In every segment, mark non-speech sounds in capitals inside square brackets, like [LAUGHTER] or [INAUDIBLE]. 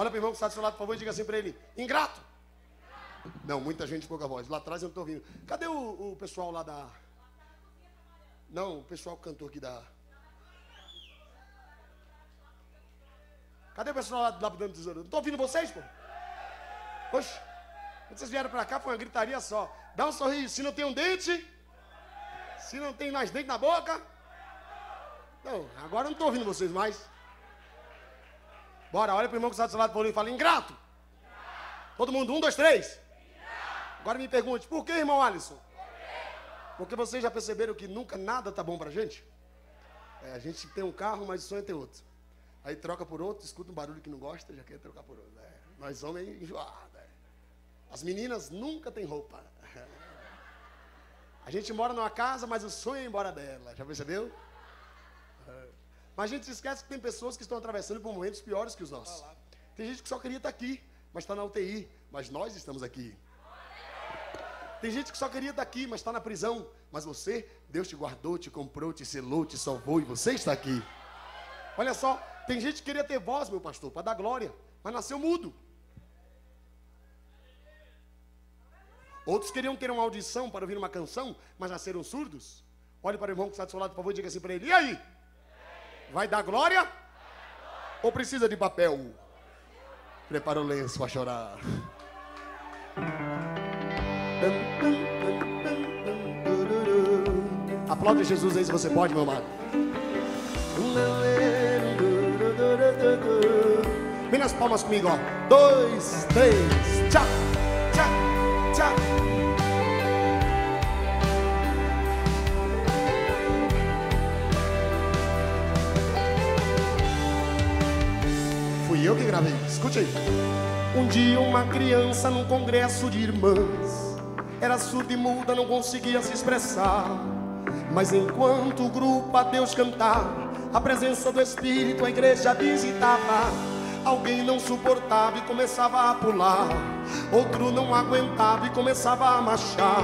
Olha para o irmão que está do seu lado, por favor, e diga assim para ele: ingrato. Não, muita gente, pouca voz. Lá atrás eu não estou ouvindo. Cadê o, o pessoal lá da. Não, o pessoal que cantou aqui da. Cadê o pessoal lá do Lapidando Tesouro? Não estou ouvindo vocês, pô? Oxe, quando vocês vieram para cá foi uma gritaria só. Dá um sorriso. Se não tem um dente, se não tem mais dente na boca. Não, agora eu não estou ouvindo vocês mais. Bora, olha para o irmão que está do seu lado e fala: ingrato. Todo mundo, um, dois, três. Agora me pergunte, por que, irmão Alisson? Porque vocês já perceberam que nunca nada tá bom pra gente? É, a gente tem um carro, mas o sonho é ter outro. Aí troca por outro, escuta um barulho que não gosta, já quer trocar por outro. É, nós homens enjoados. É. As meninas nunca têm roupa. [LAUGHS] A gente mora numa casa, mas o sonho é ir embora dela. Já percebeu? Mas a gente se esquece que tem pessoas que estão atravessando por momentos piores que os nossos. Tem gente que só queria estar aqui, mas está na UTI. Mas nós estamos aqui. Tem gente que só queria estar aqui, mas está na prisão. Mas você, Deus te guardou, te comprou, te selou, te salvou e você está aqui. Olha só, tem gente que queria ter voz, meu pastor, para dar glória, mas nasceu mudo. Outros queriam ter uma audição para ouvir uma canção, mas nasceram surdos. Olhe para o irmão que está do seu lado, por favor, e diga assim para ele: E aí? Vai dar glória? Ou precisa de papel? Prepara o lenço para chorar. Aplaude Jesus aí se você pode, meu amado. Vem nas palmas comigo, ó. Dois, três, tchau, Fui eu que gravei. Escute aí. Um dia uma criança num congresso de irmãs era surda e muda, não conseguia se expressar. Mas enquanto o grupo a Deus cantava, a presença do Espírito a igreja visitava. Alguém não suportava e começava a pular. Outro não aguentava e começava a marchar.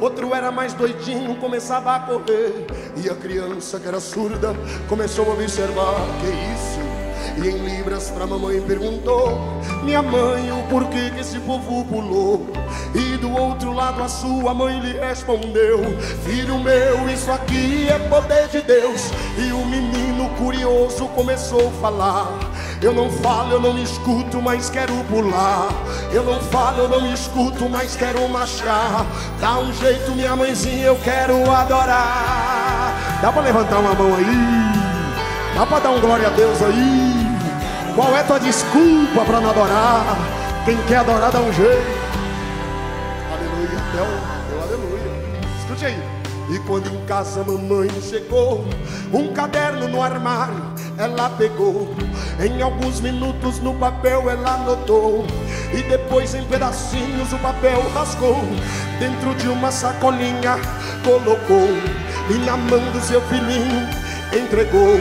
Outro era mais doidinho, começava a correr. E a criança que era surda começou a observar: Que isso? E em Libras pra mamãe perguntou Minha mãe, o porquê que esse povo pulou E do outro lado a sua mãe lhe respondeu Filho meu, isso aqui é poder de Deus E o menino curioso começou a falar eu não falo, eu não escuto, mas quero pular. Eu não falo, eu não escuto, mas quero marchar. Dá um jeito, minha mãezinha, eu quero adorar. Dá para levantar uma mão aí? Dá para dar um glória a Deus aí? Qual é tua desculpa para não adorar? Quem quer adorar dá um jeito. Aleluia, deu, deu aleluia. Escute aí. E quando em casa a mamãe chegou, um caderno no armário ela pegou. Em alguns minutos no papel ela anotou. E depois em pedacinhos o papel rasgou. Dentro de uma sacolinha colocou. E na mão do seu filhinho entregou.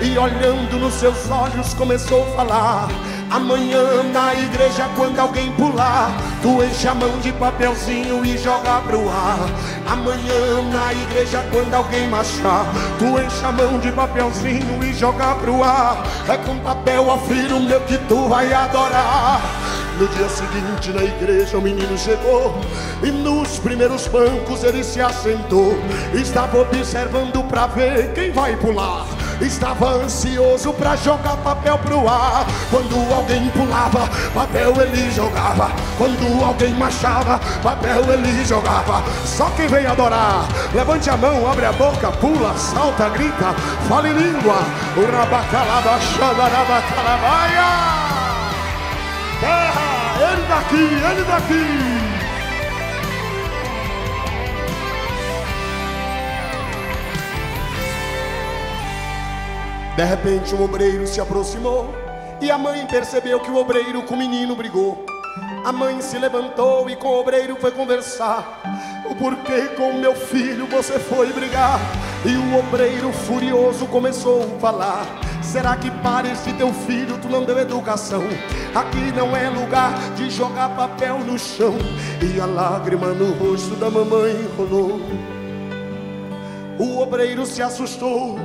E olhando nos seus olhos começou a falar. Amanhã na igreja, quando alguém pular, tu enche a mão de papelzinho e joga pro ar. Amanhã na igreja, quando alguém marchar, tu enche a mão de papelzinho e joga pro ar. É com papel, ó filho meu, que tu vai adorar. No dia seguinte na igreja o menino chegou E nos primeiros bancos ele se assentou Estava observando pra ver quem vai pular Estava ansioso para jogar papel pro ar. Quando alguém pulava, papel ele jogava. Quando alguém marchava, papel ele jogava. Só quem vem adorar, levante a mão, abre a boca, pula, salta, grita, fale língua. O rabacalaba, xadarabacalabaia. Terra, ele daqui, ele daqui. De repente um obreiro se aproximou e a mãe percebeu que o obreiro com o menino brigou. A mãe se levantou e com o obreiro foi conversar. O porquê com meu filho você foi brigar? E o obreiro furioso começou a falar. Será que para este teu filho tu não deu educação? Aqui não é lugar de jogar papel no chão. E a lágrima no rosto da mamãe rolou. O obreiro se assustou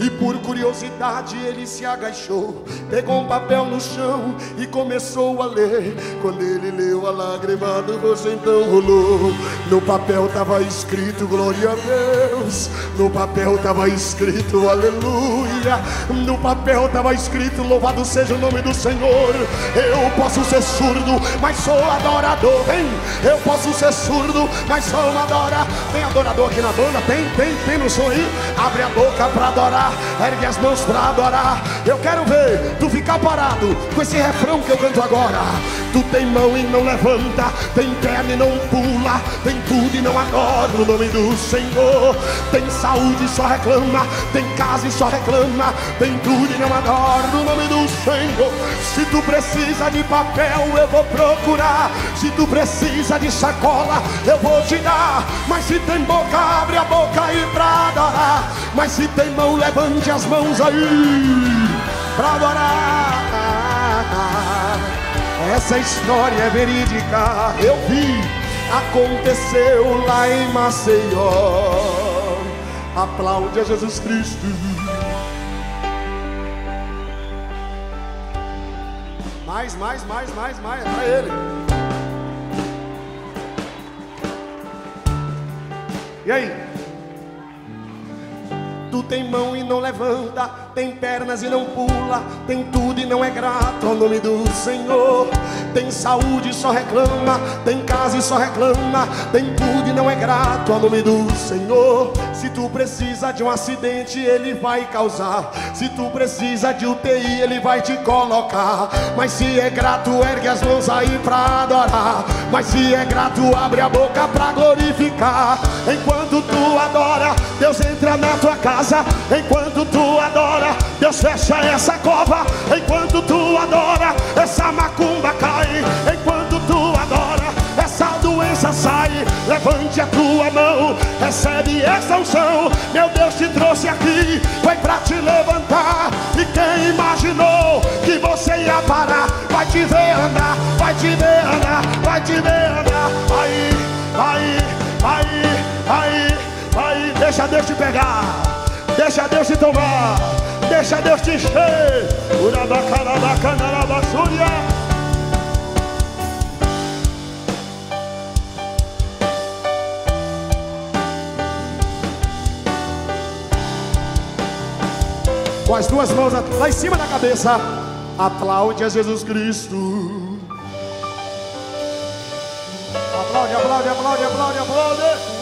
E por curiosidade ele se agachou, pegou um papel no chão e começou a ler. Quando ele leu a lágrima do rosto então rolou. No papel estava escrito glória a Deus. No papel estava escrito aleluia. No papel estava escrito louvado seja o nome do Senhor. Eu posso ser surdo, mas sou adorador. Vem, eu posso ser surdo, mas sou adorador. Tem adorador aqui na banda? Tem, tem, tem no som aí. Abre a boca para adorar, ergue as mãos para adorar. Eu quero ver tu ficar parado com esse refrão que eu canto agora. Tu tem mão e não levanta, tem perna e não pula, tem tudo e não adora o nome do Senhor. Tem saúde e só reclama, tem casa e só reclama, tem tudo e não adora o nome do Senhor. Se tu precisa de papel, eu vou procurar. Se tu precisa de sacola, eu vou te dar. Mas se tem boca, abre a boca aí pra adorar. Mas se tem mão, levante as mãos aí pra adorar. Essa história é verídica, eu vi, aconteceu lá em Maceió. Aplaude a Jesus Cristo. Mais, mais, mais, mais, mais, é pra ele. E aí? Tu tem mão e não levanta, tem pernas e não pula, tem tudo e não é grato ao nome do Senhor. Tem saúde e só reclama, tem casa e só reclama, tem tudo e não é grato ao nome do Senhor. Se tu precisa de um acidente, ele vai causar. Se tu precisa de UTI, ele vai te colocar. Mas se é grato, ergue as mãos aí pra adorar. Mas se é grato, abre a boca pra glorificar. Enquanto tu adora, Deus entra na tua casa. Enquanto tu Deus fecha essa cova. Enquanto tu adora, essa macumba cai. Enquanto tu adora, essa doença sai. Levante a tua mão, recebe essa unção. Meu Deus te trouxe aqui, foi pra te levantar. E quem imaginou que você ia parar, vai te ver andar, vai te ver andar, vai te ver andar. Aí, aí, aí, aí, aí, deixa Deus te pegar, deixa Deus te tomar, deixa Deus te encher. Urabacarabacanabassúria. com as duas mãos lá em cima da cabeça. Aplaude a Jesus Cristo. Aplaude, aplaude, aplaude, aplaude, aplaude.